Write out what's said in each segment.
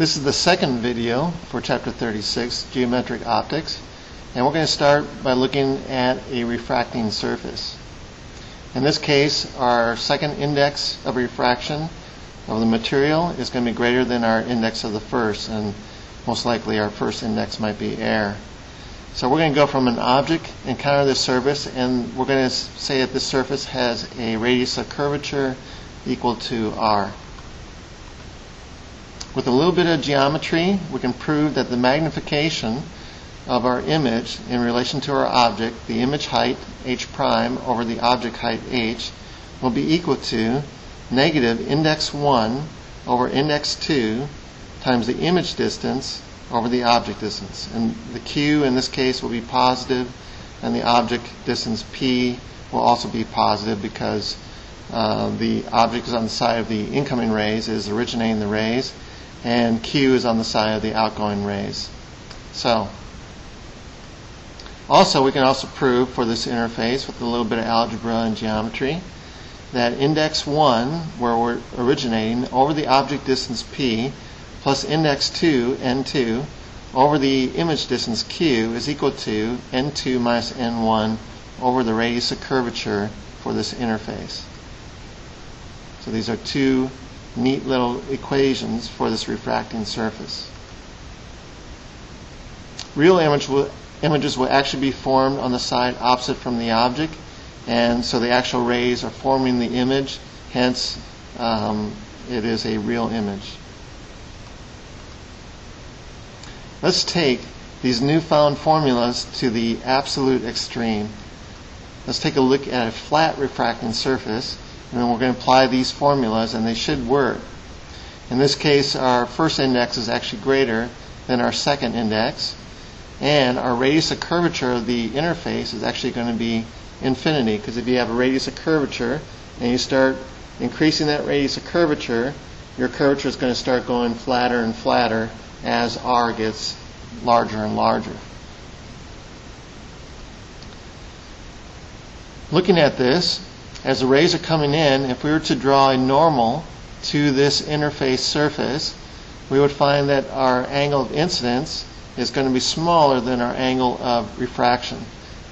This is the second video for Chapter 36, Geometric Optics, and we're going to start by looking at a refracting surface. In this case, our second index of refraction of the material is going to be greater than our index of the first, and most likely our first index might be air. So we're going to go from an object, encounter this surface, and we're going to say that this surface has a radius of curvature equal to r. With a little bit of geometry, we can prove that the magnification of our image in relation to our object, the image height, h prime, over the object height, h, will be equal to negative index 1 over index 2 times the image distance over the object distance. And the q in this case will be positive, and the object distance p will also be positive because uh, the object is on the side of the incoming rays, is originating the rays, and q is on the side of the outgoing rays. So, also we can also prove for this interface with a little bit of algebra and geometry that index 1, where we're originating, over the object distance p, plus index 2, n2, over the image distance q is equal to n2 minus n1 over the radius of curvature for this interface. So these are two neat little equations for this refracting surface. Real image will, images will actually be formed on the side opposite from the object, and so the actual rays are forming the image, hence um, it is a real image. Let's take these newfound formulas to the absolute extreme. Let's take a look at a flat refracting surface, and then we're going to apply these formulas, and they should work. In this case, our first index is actually greater than our second index, and our radius of curvature of the interface is actually going to be infinity, because if you have a radius of curvature and you start increasing that radius of curvature, your curvature is going to start going flatter and flatter as r gets larger and larger. Looking at this, as the rays are coming in, if we were to draw a normal to this interface surface, we would find that our angle of incidence is going to be smaller than our angle of refraction.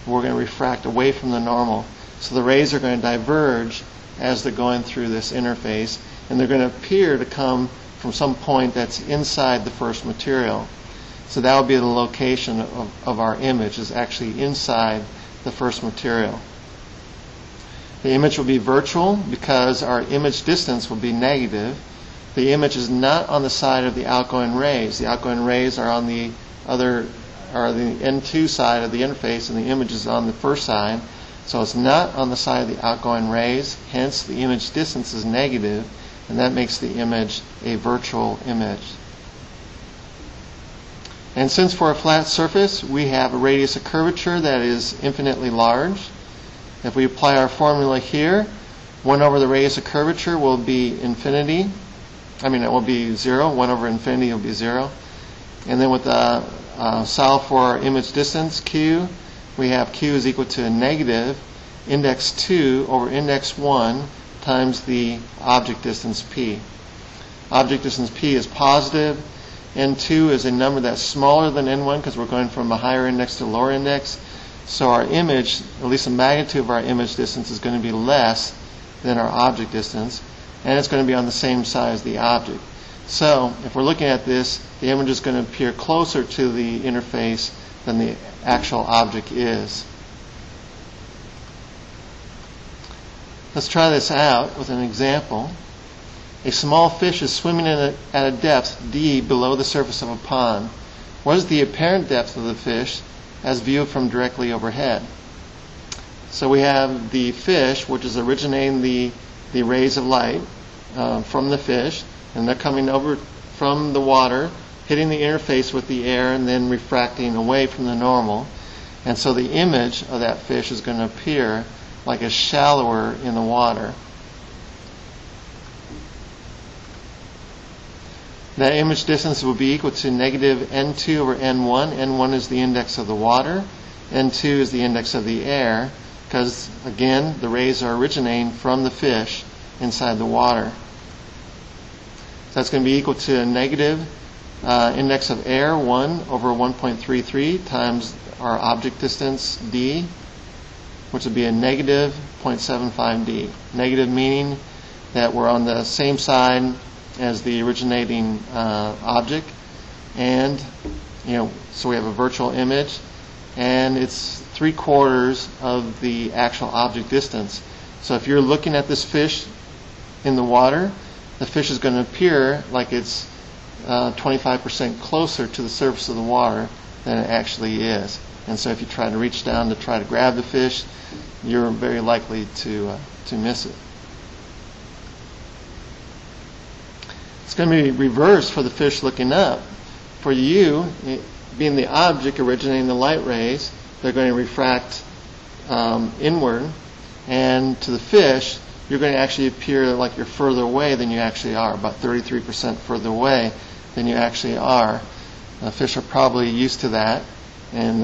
We're going to refract away from the normal. So the rays are going to diverge as they're going through this interface, and they're going to appear to come from some point that's inside the first material. So that would be the location of, of our image, is actually inside the first material. The image will be virtual because our image distance will be negative. The image is not on the side of the outgoing rays. The outgoing rays are on the other, are the N2 side of the interface, and the image is on the first side. So it's not on the side of the outgoing rays. Hence, the image distance is negative, and that makes the image a virtual image. And since for a flat surface we have a radius of curvature that is infinitely large, if we apply our formula here, 1 over the radius of curvature will be infinity. I mean, it will be 0. 1 over infinity will be 0. And then with the uh, solve for image distance, q, we have q is equal to negative index 2 over index 1 times the object distance p. Object distance p is positive. N2 is a number that's smaller than N1 because we're going from a higher index to lower index. So our image, at least the magnitude of our image distance, is going to be less than our object distance, and it's going to be on the same side as the object. So if we're looking at this, the image is going to appear closer to the interface than the actual object is. Let's try this out with an example. A small fish is swimming a, at a depth d below the surface of a pond. What is the apparent depth of the fish as viewed from directly overhead? So we have the fish, which is originating the, the rays of light uh, from the fish, and they're coming over from the water, hitting the interface with the air, and then refracting away from the normal. And so the image of that fish is going to appear like a shallower in the water. That image distance will be equal to negative n2 over n1. n1 is the index of the water. n2 is the index of the air because, again, the rays are originating from the fish inside the water. So that's going to be equal to a negative uh, index of air 1 over 1.33 times our object distance d, which would be a negative 0.75 d. Negative meaning that we're on the same side as the originating uh, object, and you know, so we have a virtual image, and it's three quarters of the actual object distance. So if you're looking at this fish in the water, the fish is going to appear like it's uh, 25% closer to the surface of the water than it actually is. And so if you try to reach down to try to grab the fish, you're very likely to, uh, to miss it. It's going to be reversed for the fish looking up. For you, being the object originating the light rays, they're going to refract um, inward, and to the fish, you're going to actually appear like you're further away than you actually are, about 33% further away than you actually are. Uh, fish are probably used to that, and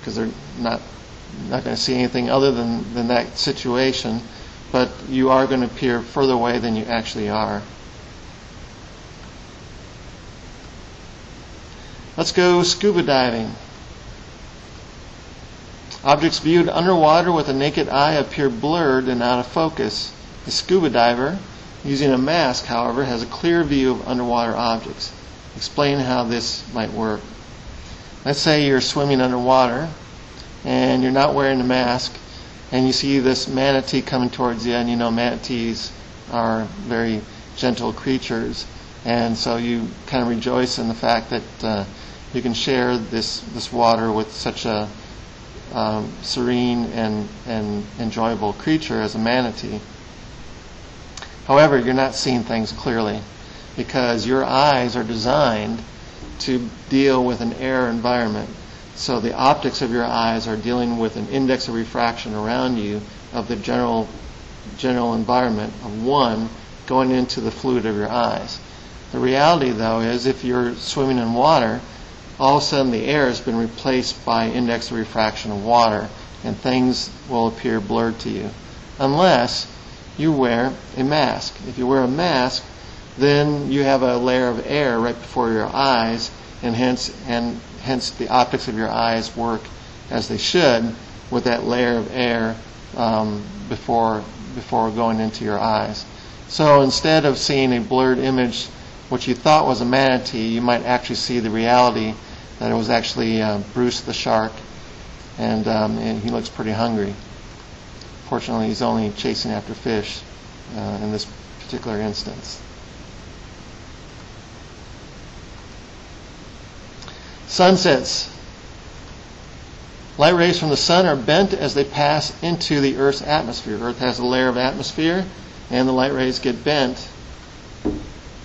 because um, they're not not going to see anything other than, than that situation, but you are going to appear further away than you actually are. Let's go scuba diving. Objects viewed underwater with a naked eye appear blurred and out of focus. A scuba diver, using a mask, however, has a clear view of underwater objects. Explain how this might work. Let's say you're swimming underwater and you're not wearing a mask and you see this manatee coming towards you and you know manatees are very gentle creatures and so you kind of rejoice in the fact that uh, you can share this this water with such a um, serene and and enjoyable creature as a manatee. However, you're not seeing things clearly because your eyes are designed to deal with an air environment. So the optics of your eyes are dealing with an index of refraction around you of the general general environment of one going into the fluid of your eyes. The reality, though, is if you're swimming in water, all of a sudden the air has been replaced by index of refraction of water, and things will appear blurred to you. Unless you wear a mask. If you wear a mask, then you have a layer of air right before your eyes, and hence and hence the optics of your eyes work as they should with that layer of air um, before before going into your eyes. So instead of seeing a blurred image, what you thought was a manatee, you might actually see the reality that it was actually uh, Bruce the shark, and, um, and he looks pretty hungry. Fortunately, he's only chasing after fish uh, in this particular instance. Sunsets. Light rays from the sun are bent as they pass into the Earth's atmosphere. Earth has a layer of atmosphere, and the light rays get bent.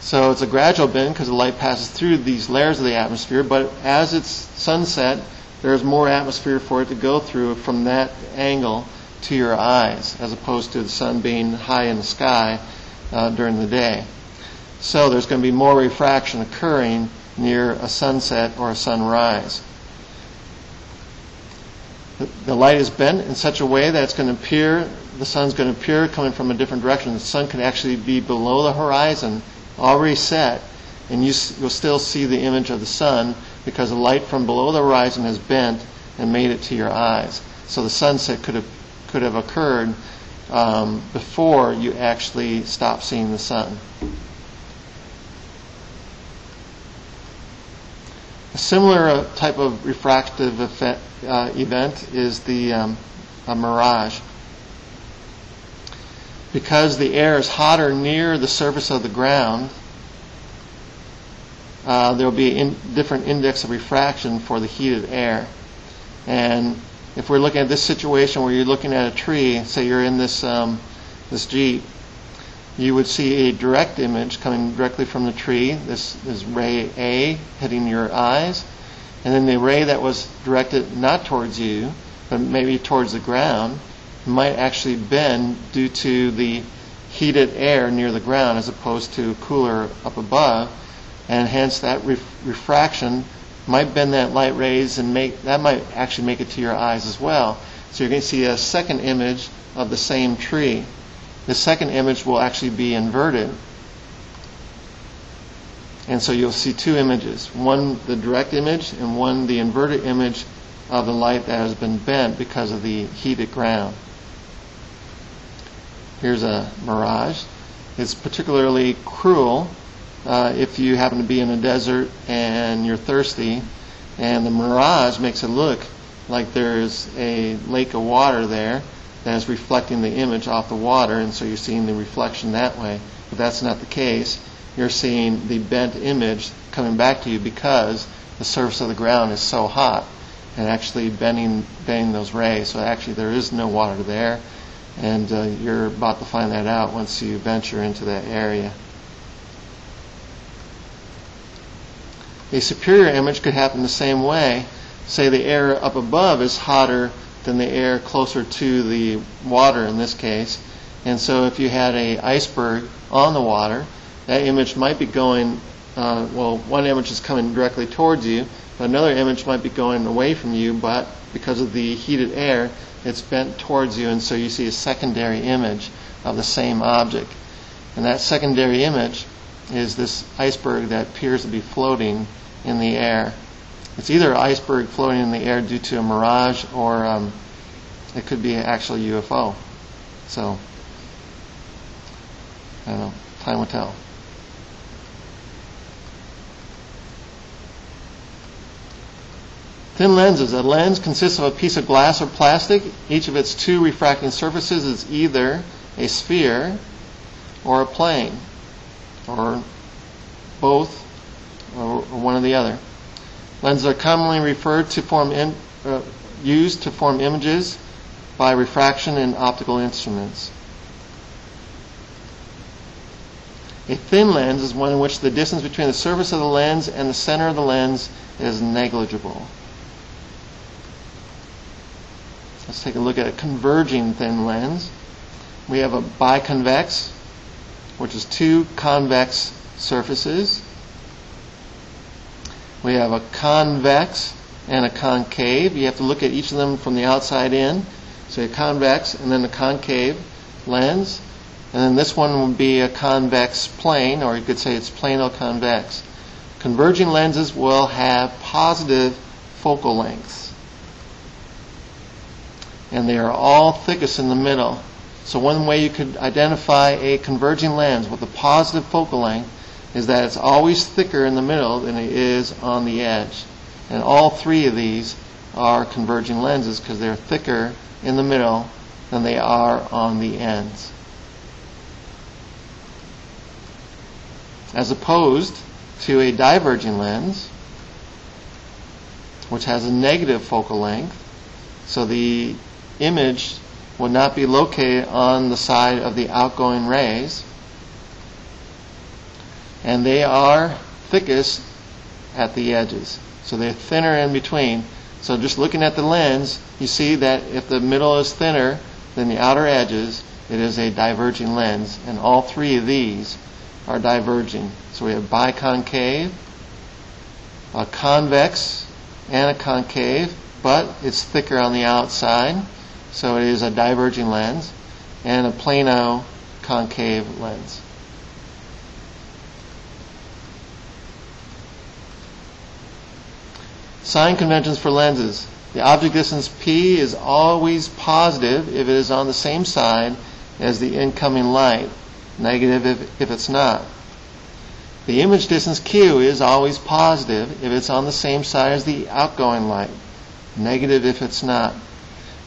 So it's a gradual bend because the light passes through these layers of the atmosphere, but as it's sunset, there's more atmosphere for it to go through from that angle to your eyes, as opposed to the sun being high in the sky uh, during the day. So there's going to be more refraction occurring near a sunset or a sunrise. The light is bent in such a way that it's going to appear, the sun's going to appear coming from a different direction. The sun can actually be below the horizon, already set, and you, will still see the image of the sun because the light from below the horizon has bent and made it to your eyes. So the sunset could have could have occurred um, before you actually stop seeing the sun. A similar uh, type of refractive effect, uh, event is the um, mirage. Because the air is hotter near the surface of the ground, uh, there will be a different index of refraction for the heated air. And if we're looking at this situation where you're looking at a tree, say you're in this um, this jeep, you would see a direct image coming directly from the tree. This is ray A hitting your eyes. And then the ray that was directed not towards you, but maybe towards the ground, might actually bend due to the heated air near the ground as opposed to cooler up above. And hence that ref- refraction might bend that light rays and make that might actually make it to your eyes as well. So you're going to see a second image of the same tree the second image will actually be inverted. And so you'll see two images, one the direct image and one the inverted image of the light that has been bent because of the heated ground. Here's a mirage. It's particularly cruel uh, if you happen to be in a desert and you're thirsty, and the mirage makes it look like there's a lake of water there that is reflecting the image off the water, and so you're seeing the reflection that way. But that's not the case. You're seeing the bent image coming back to you because the surface of the ground is so hot and actually bending bending those rays. So actually, there is no water there, and uh, you're about to find that out once you venture into that area. A superior image could happen the same way. Say the air up above is hotter than the air closer to the water in this case. And so if you had an iceberg on the water, that image might be going, uh, well, one image is coming directly towards you, but another image might be going away from you, but because of the heated air, it's bent towards you, and so you see a secondary image of the same object. And that secondary image is this iceberg that appears to be floating in the air. It's either an iceberg floating in the air due to a mirage or um, it could be an actual UFO. So, I don't know. Time will tell. Thin lenses. A lens consists of a piece of glass or plastic. Each of its two refracting surfaces is either a sphere or a plane, or both, or, one or the other. Lenses are commonly referred to form in, uh, used to form images by refraction in optical instruments. A thin lens is one in which the distance between the surface of the lens and the center of the lens is negligible. Let's take a look at a converging thin lens. We have a biconvex, which is two convex surfaces. We have a convex and a concave. You have to look at each of them from the outside in. So a convex and then a concave lens. And then this one would be a convex plane, or you could say it's plano-convex. Converging lenses will have positive focal lengths and they are all thickest in the middle. So one way you could identify a converging lens with a positive focal length is that it's always thicker in the middle than it is on the edge. And all three of these are converging lenses because they're thicker in the middle than they are on the ends. As opposed to a diverging lens, which has a negative focal length, so the image will not be located on the side of the outgoing rays. And they are thickest at the edges. So they're thinner in between. So just looking at the lens, you see that if the middle is thinner than the outer edges, it is a diverging lens. And all three of these are diverging. So we have biconcave, a convex, and a concave, but it's thicker on the outside. So it is a diverging lens and a plano concave lens. Sign conventions for lenses. The object distance P is always positive if it is on the same side as the incoming light, negative if, if it's not. The image distance Q is always positive if it's on the same side as the outgoing light, negative if it's not.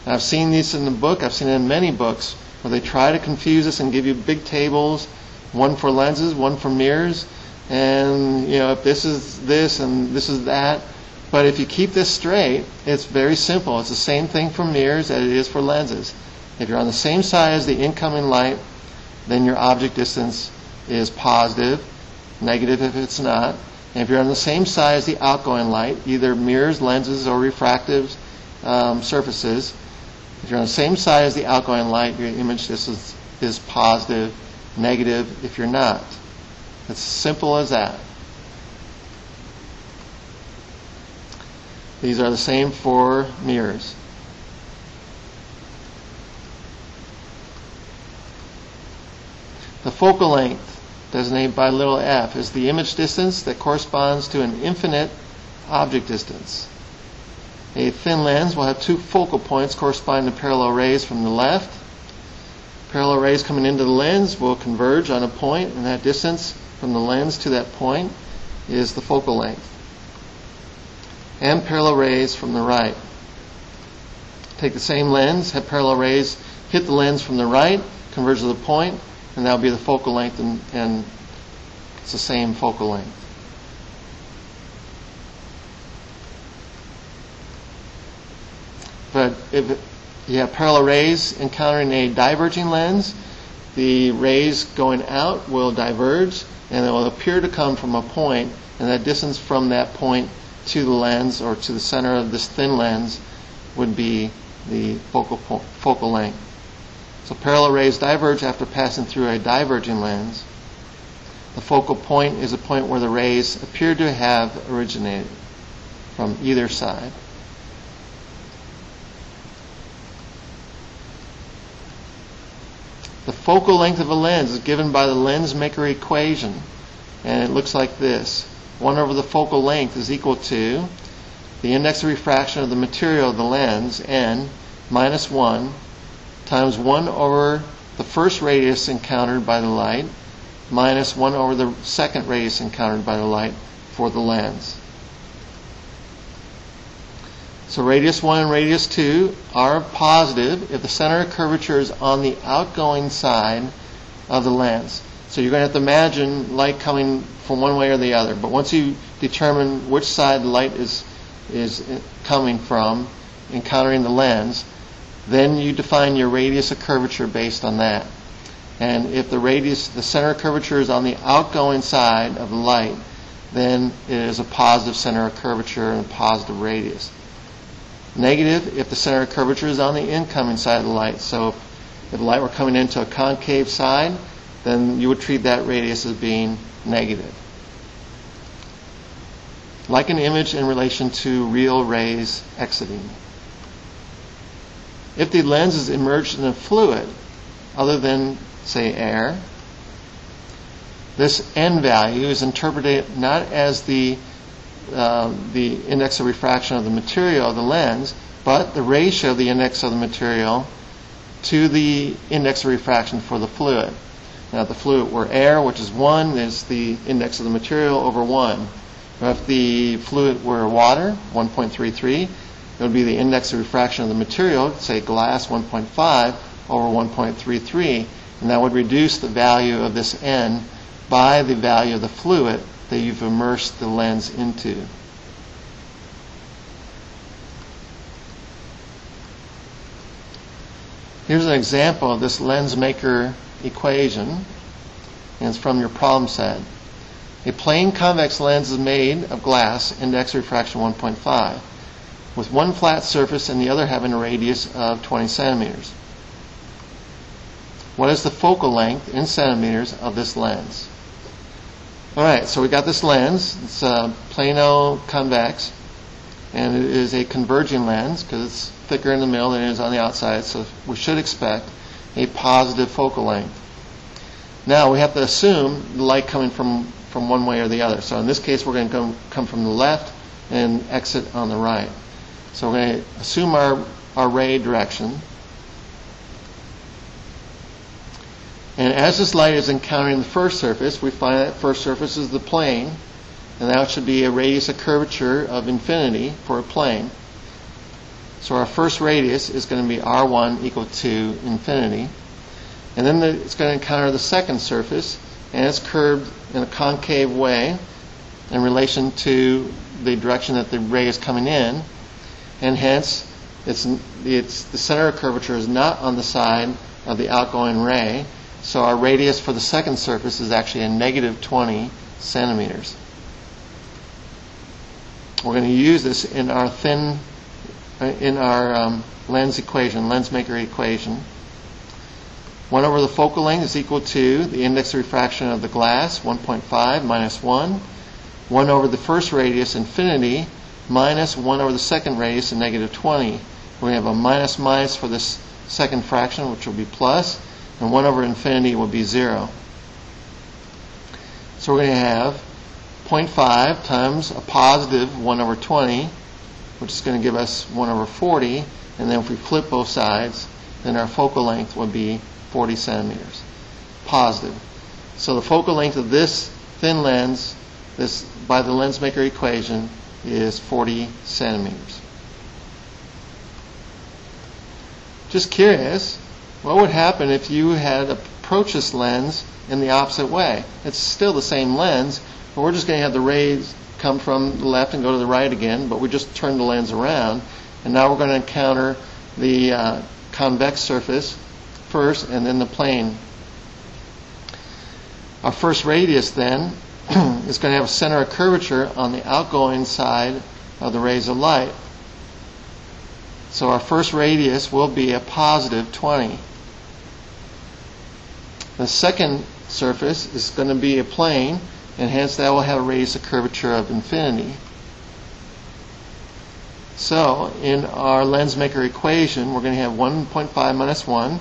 And I've seen these in the book, I've seen it in many books, where they try to confuse us and give you big tables, one for lenses, one for mirrors, and you know, if this is this and this is that. But if you keep this straight, it's very simple. It's the same thing for mirrors as it is for lenses. If you're on the same side as the incoming light, then your object distance is positive, negative if it's not. And if you're on the same side as the outgoing light, either mirrors, lenses, or refractive um, surfaces, if you're on the same side as the outgoing light, your image distance is positive, negative if you're not. It's simple as that. These are the same for mirrors. The focal length designated by little f, is the image distance that corresponds to an infinite object distance. A thin lens will have two focal points corresponding to parallel rays from the left. Parallel rays coming into the lens will converge on a point, and that distance from the lens to that point is the focal length. And parallel rays from the right. Take the same lens, have parallel rays hit the lens from the right, converge to the point, and that'll be the focal length, and, and it's the same focal length. But if you have parallel rays encountering a diverging lens, the rays going out will diverge and it will appear to come from a point, and that distance from that point to the lens or to the center of this thin lens would be the focal, po- focal length. So parallel rays diverge after passing through a diverging lens. The focal point is a point where the rays appear to have originated from either side. Focal length of a lens is given by the lens maker equation, and it looks like this. 1 over the focal length is equal to the index of refraction of the material of the lens, n, minus 1, times 1 over the first radius encountered by the light, minus 1 over the second radius encountered by the light for the lens. So radius 1 and radius 2 are positive if the center of curvature is on the outgoing side of the lens. So you're going to have to imagine light coming from one way or the other. But once you determine which side the light is, is coming from, encountering the lens, then you define your radius of curvature based on that. And if the radius, the center of curvature is on the outgoing side of the light, then it is a positive center of curvature and a positive radius. Negative if the center of curvature is on the incoming side of the light. So if the light were coming into a concave side, then you would treat that radius as being negative. Like an image in relation to real rays exiting. If the lens is immersed in a fluid other than, say, air, this n value is interpreted not as the uh, the index of refraction of the material of the lens, but the ratio of the index of the material to the index of refraction for the fluid. Now, the fluid were air, which is 1, is the index of the material over 1. If the fluid were water, 1.33, it would be the index of refraction of the material, say glass 1.5 over 1.33, and that would reduce the value of this n by the value of the fluid that you've immersed the lens into. Here's an example of this lens maker equation, and it's from your problem set. A plane convex lens is made of glass, index refraction 1.5, with one flat surface and the other having a radius of 20 centimeters. What is the focal length in centimeters of this lens? All right, so we got this lens. It's a plano convex, and it is a converging lens because it's thicker in the middle than it is on the outside. So we should expect a positive focal length. Now we have to assume the light coming from from one way or the other. So in this case, we're going to come, come from the left and exit on the right. So we're going to assume our, our ray direction. And as this light is encountering the first surface, we find that first surface is the plane, and that should be a radius of curvature of infinity for a plane. So our first radius is going to be r1 equal to infinity. And then the, it's going to encounter the second surface, and it's curved in a concave way in relation to the direction that the ray is coming in, and hence it's, it's the center of curvature is not on the side of the outgoing ray, so our radius for the second surface is actually a negative 20 centimeters. We're going to use this in our thin, in our um, lens equation, lens maker equation. 1 over the focal length is equal to the index of refraction of the glass, 1.5 minus 1. 1 over the first radius, infinity, minus 1 over the second radius, a negative 20. We have a minus minus for this second fraction, which will be plus and 1 over infinity will be 0. So we're going to have 0.5 times a positive 1 over 20, which is going to give us 1 over 40. And then if we flip both sides, then our focal length would be 40 centimeters. Positive. So the focal length of this thin lens, this by the lens maker equation, is 40 centimeters. Just curious, what would happen if you had approached this lens in the opposite way? It's still the same lens, but we're just going to have the rays come from the left and go to the right again, but we just turn the lens around, and now we're going to encounter the uh, convex surface first and then the plane. Our first radius then is going to have a center of curvature on the outgoing side of the rays of light. So our first radius will be a positive 20. The second surface is going to be a plane, and hence that will have a radius of curvature of infinity. So in our lens maker equation, we're going to have 1.5 minus 1,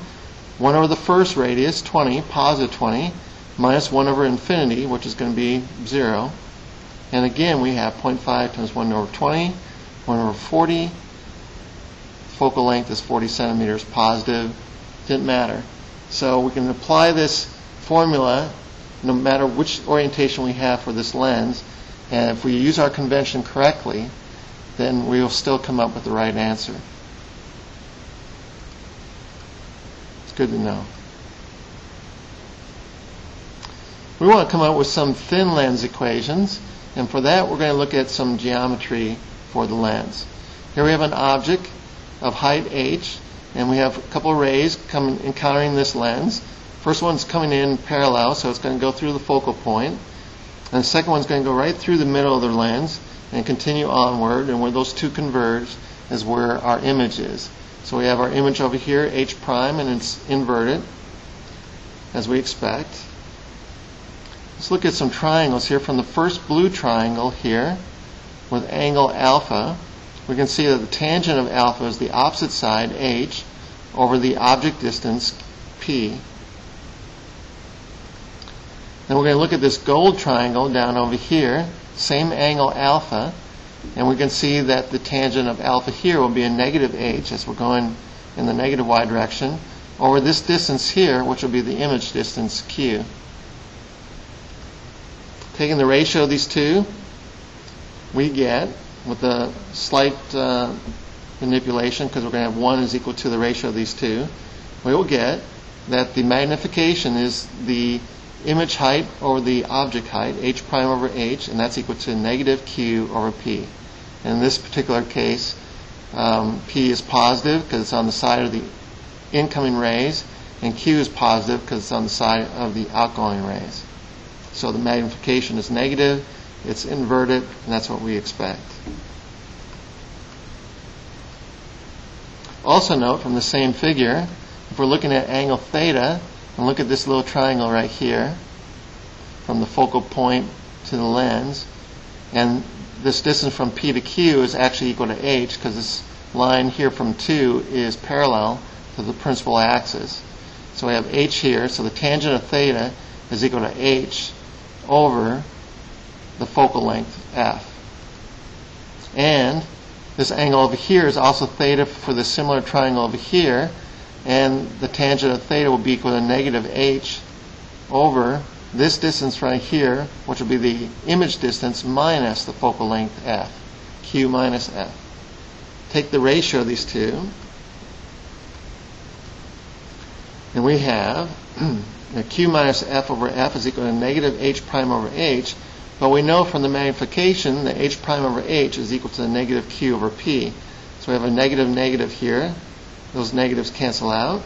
1 over the first radius, 20, positive 20, minus 1 over infinity, which is going to be 0. And again, we have 0.5 times 1 over 20, 1 over 40. Focal length is 40 centimeters positive. Didn't matter. So we can apply this formula no matter which orientation we have for this lens. And if we use our convention correctly, then we will still come up with the right answer. It's good to know. We want to come up with some thin lens equations, and for that we're going to look at some geometry for the lens. Here we have an object of height h, and we have a couple rays coming encountering this lens. First one's coming in parallel, so it's going to go through the focal point, and the second one's going to go right through the middle of the lens and continue onward, and where those two converge is where our image is. So we have our image over here, h prime, and it's inverted, as we expect. Let's look at some triangles here. From the first blue triangle here, with angle alpha, we can see that the tangent of alpha is the opposite side, h, over the object distance, p. Then we're going to look at this gold triangle down over here, same angle alpha, and we can see that the tangent of alpha here will be a negative h as we're going in the negative y direction, over this distance here, which will be the image distance, q. Taking the ratio of these two, we get, with a slight uh, manipulation, because we're going to have 1 is equal to the ratio of these two, we will get that the magnification is the image height over the object height, h prime over h, and that's equal to negative q over p. And in this particular case, um, p is positive because it's on the side of the incoming rays, and q is positive because it's on the side of the outgoing rays. So the magnification is negative, it's inverted, and that's what we expect. Also note from the same figure, if we're looking at angle theta, and look at this little triangle right here, from the focal point to the lens, and this distance from P to Q is actually equal to H because this line here from 2 is parallel to the principal axis. So we have H here, so the tangent of theta is equal to H over the focal length f. And this angle over here is also theta for the similar triangle over here, and the tangent of theta will be equal to negative h over this distance right here, which will be the image distance minus the focal length f, q minus f. Take the ratio of these two, and we have q minus f over f is equal to negative h prime over h, but we know from the magnification that h prime over h is equal to the negative q over p. So we have a negative negative here. Those negatives cancel out.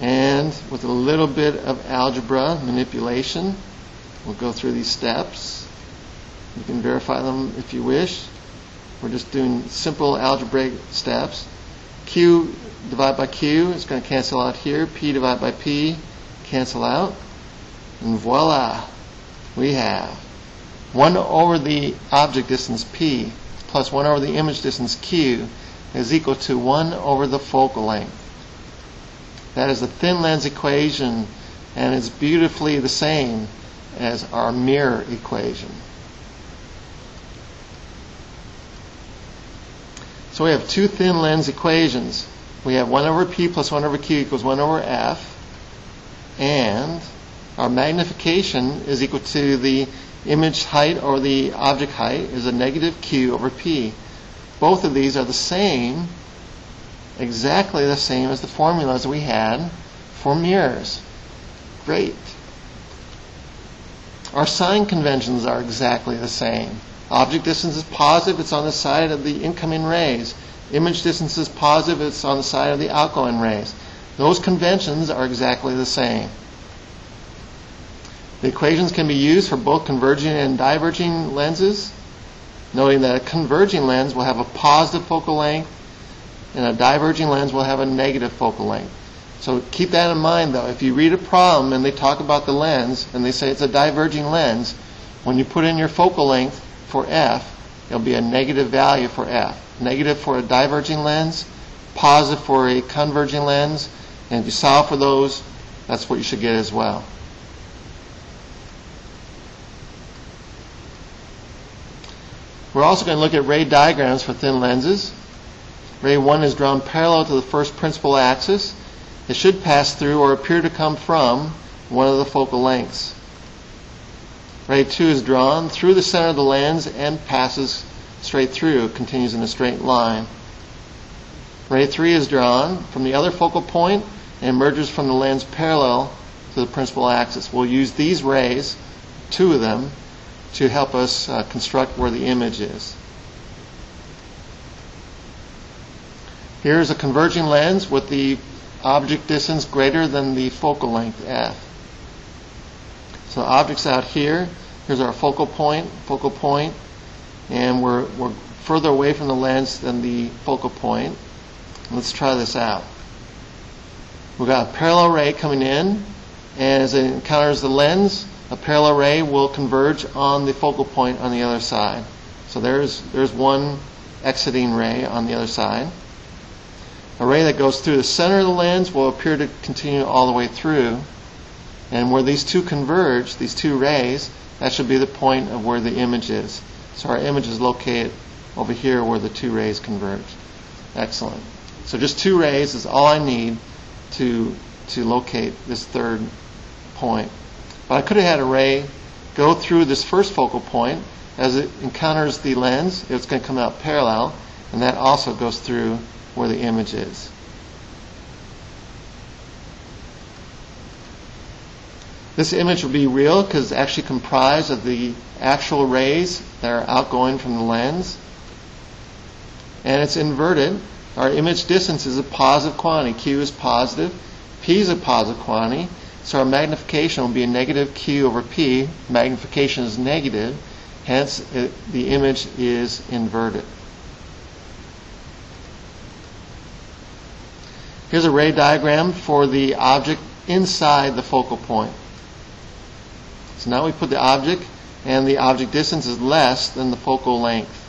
And with a little bit of algebra manipulation, we'll go through these steps. You can verify them if you wish. We're just doing simple algebraic steps. Q divided by Q is going to cancel out here. P divided by P cancel out. And voila, we have 1 over the object distance P plus 1 over the image distance Q is equal to 1 over the focal length. That is the thin lens equation and it's beautifully the same as our mirror equation. So we have two thin lens equations. We have 1 over p plus 1 over q equals 1 over f, and our magnification is equal to the image height or the object height is a negative q over p. Both of these are the same, exactly the same as the formulas we had for mirrors. Great. Our sign conventions are exactly the same. Object distance is positive, it's on the side of the incoming rays. Image distance is positive, it's on the side of the outgoing rays. Those conventions are exactly the same. The equations can be used for both converging and diverging lenses, noting that a converging lens will have a positive focal length and a diverging lens will have a negative focal length. So keep that in mind though. If you read a problem and they talk about the lens and they say it's a diverging lens, when you put in your focal length, for f, it'll be a negative value for f. Negative for a diverging lens, positive for a converging lens, and if you solve for those, that's what you should get as well. We're also going to look at ray diagrams for thin lenses. Ray 1 is drawn parallel to the first principal axis. It should pass through or appear to come from one of the focal lengths. Ray 2 is drawn through the center of the lens and passes straight through, continues in a straight line. Ray 3 is drawn from the other focal point and emerges from the lens parallel to the principal axis. We'll use these rays, two of them, to help us uh, construct where the image is. Here's a converging lens with the object distance greater than the focal length f. So object's out here. Here's our focal point, focal point, and we're, we're further away from the lens than the focal point. Let's try this out. We've got a parallel ray coming in, and as it encounters the lens, a parallel ray will converge on the focal point on the other side. So there's, there's one exiting ray on the other side. A ray that goes through the center of the lens will appear to continue all the way through. And where these two converge, these two rays, that should be the point of where the image is. So our image is located over here where the two rays converge. Excellent. So just two rays is all I need to, to locate this third point. But I could have had a ray go through this first focal point. As it encounters the lens, it's going to come out parallel, and that also goes through where the image is. This image will be real because it's actually comprised of the actual rays that are outgoing from the lens. And it's inverted. Our image distance is a positive quantity. Q is positive. P is a positive quantity. So our magnification will be a negative Q over P. Magnification is negative. Hence, it, the image is inverted. Here's a ray diagram for the object inside the focal point. So now we put the object, and the object distance is less than the focal length.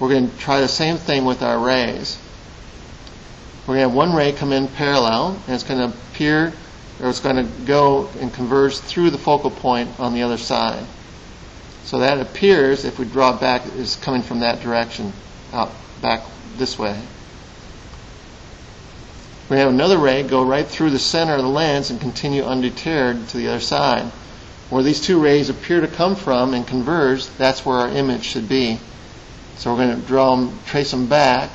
We're going to try the same thing with our rays. We're going to have one ray come in parallel, and it's going to appear, or it's going to go and converge through the focal point on the other side. So that appears, if we draw back, is coming from that direction, out back this way. We have another ray go right through the center of the lens and continue undeterred to the other side where these two rays appear to come from and converge, that's where our image should be. So we're going to draw them, trace them back,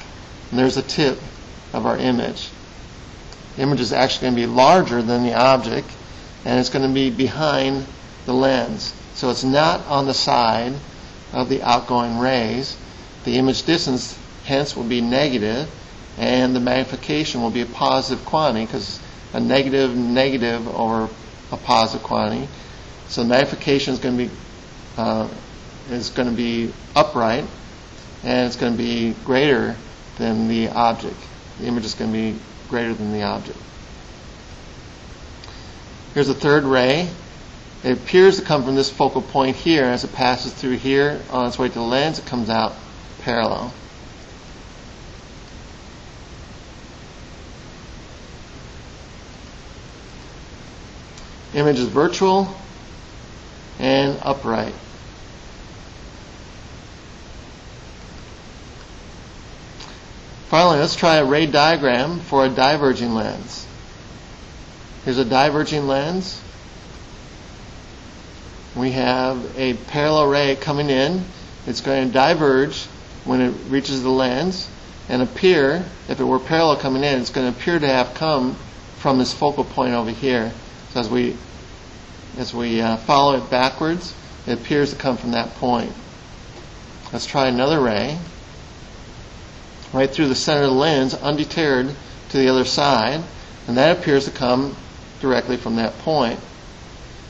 and there's the tip of our image. The image is actually going to be larger than the object, and it's going to be behind the lens. So it's not on the side of the outgoing rays. The image distance, hence, will be negative, and the magnification will be a positive quantity because a negative negative over a positive quantity so the magnification is going to be uh, is going to be upright, and it's going to be greater than the object. The image is going to be greater than the object. Here's a third ray. It appears to come from this focal point here. As it passes through here on its way to the lens, it comes out parallel. Image is virtual and upright. Finally, let's try a ray diagram for a diverging lens. Here's a diverging lens. We have a parallel ray coming in. It's going to diverge when it reaches the lens and appear, if it were parallel coming in, it's going to appear to have come from this focal point over here. So as we as we uh, follow it backwards, it appears to come from that point. Let's try another ray. Right through the center of the lens, undeterred to the other side, and that appears to come directly from that point.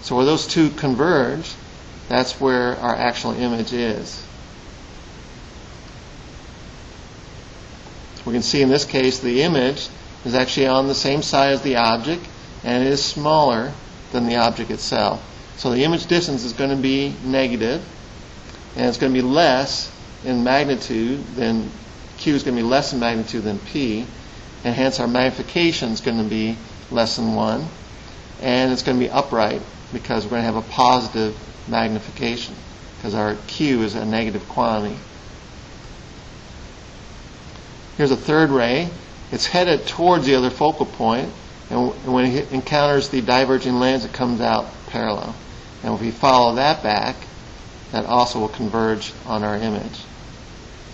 So where those two converge, that's where our actual image is. We can see in this case the image is actually on the same side as the object and it is smaller than the object itself. So the image distance is going to be negative and it's going to be less in magnitude than Q is going to be less in magnitude than P and hence our magnification is going to be less than 1 and it's going to be upright because we're going to have a positive magnification because our Q is a negative quantity. Here's a third ray. It's headed towards the other focal point, and when it encounters the diverging lens, it comes out parallel. And if we follow that back, that also will converge on our image.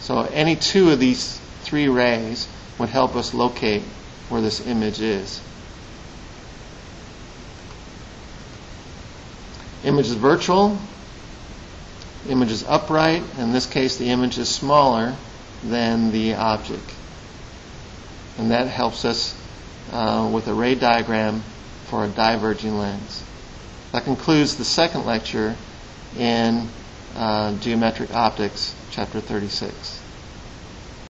So any two of these three rays would help us locate where this image is. Image is virtual, image is upright. In this case, the image is smaller than the object. And that helps us uh, with a ray diagram for a diverging lens. That concludes the second lecture in uh, Geometric Optics, Chapter 36.